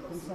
Comme ça.